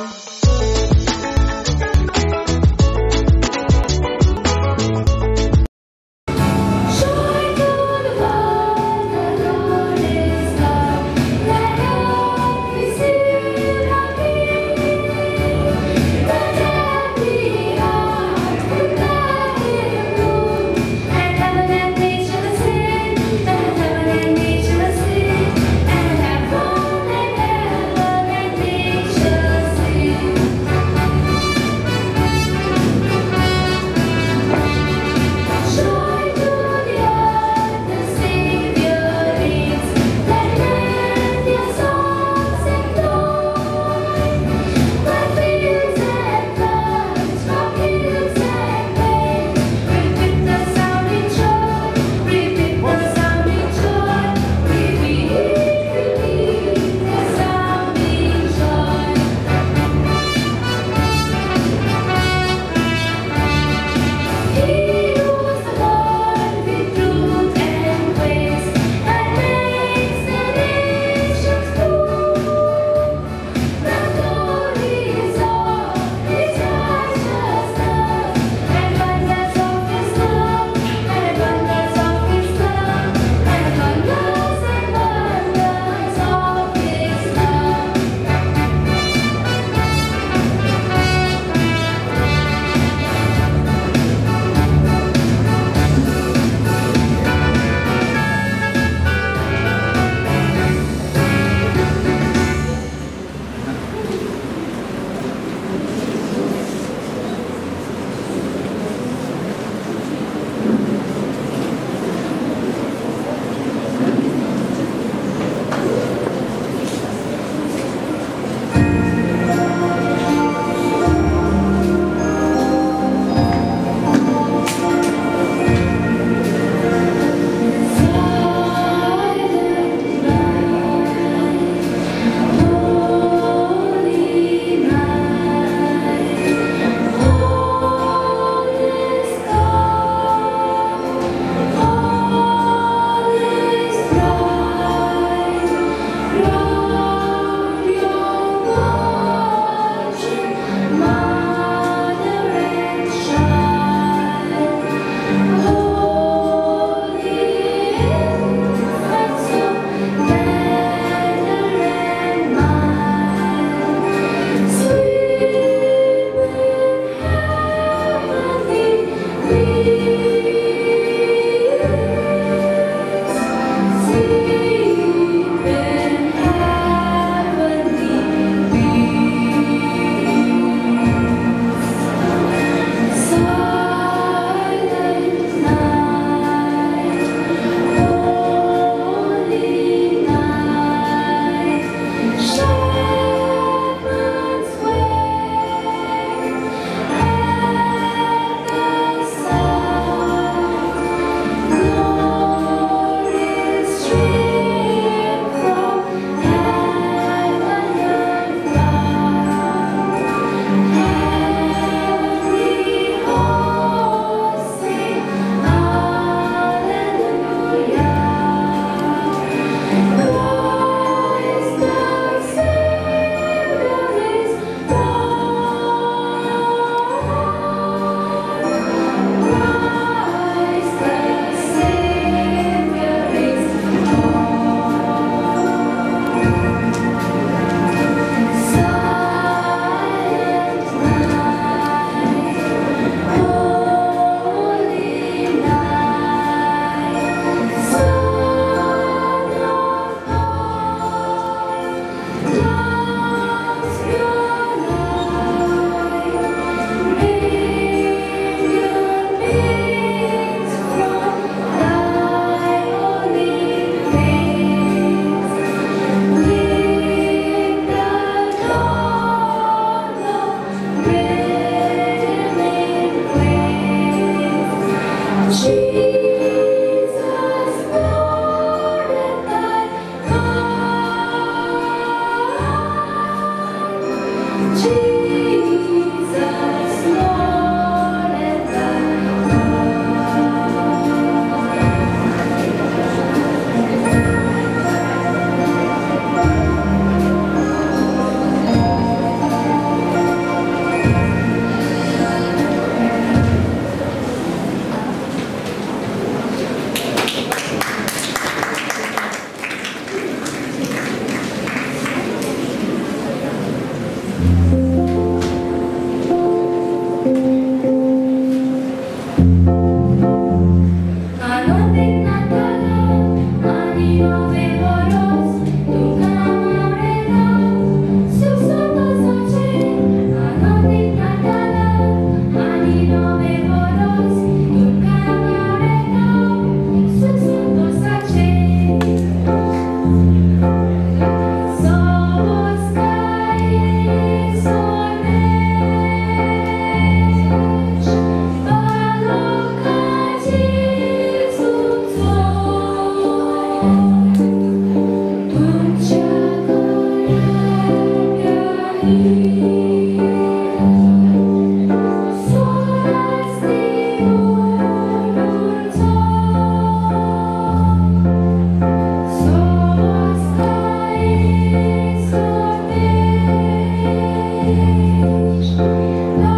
Thank days